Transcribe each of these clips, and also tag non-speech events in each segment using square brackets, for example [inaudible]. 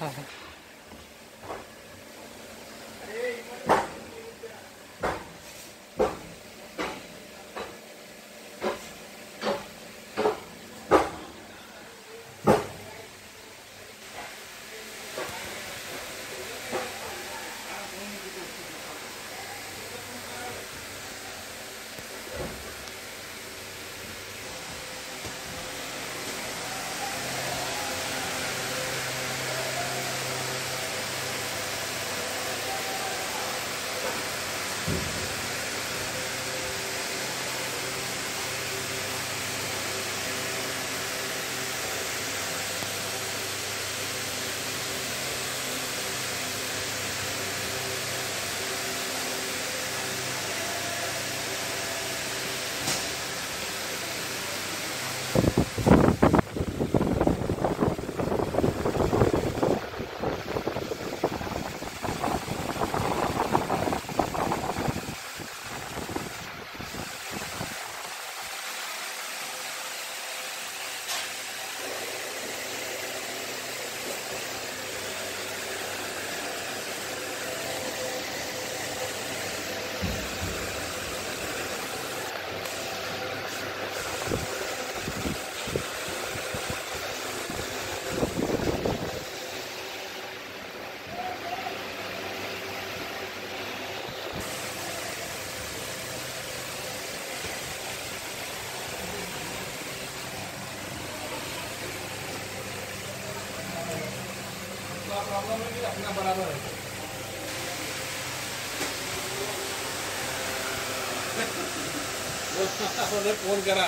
Uh [laughs] -huh. Problem है कि अपना बराबर है फ़ोन करा।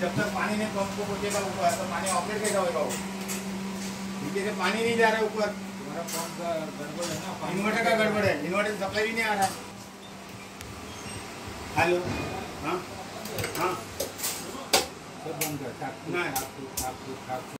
जब तक पानी नहीं पंप को पहुंचेगा ऊपर तो पानी ऑपरेट कैसा होगा वो? नीचे से पानी नहीं जा रहा है ऊपर। हमारा पंप का गड़बड़ है ना इन्वर्टर का गड़बड़ है। इन्वर्टर सप्लाई भी नहीं आ रहा। है हेलो। हाँ? हाँ? सब बंद कर।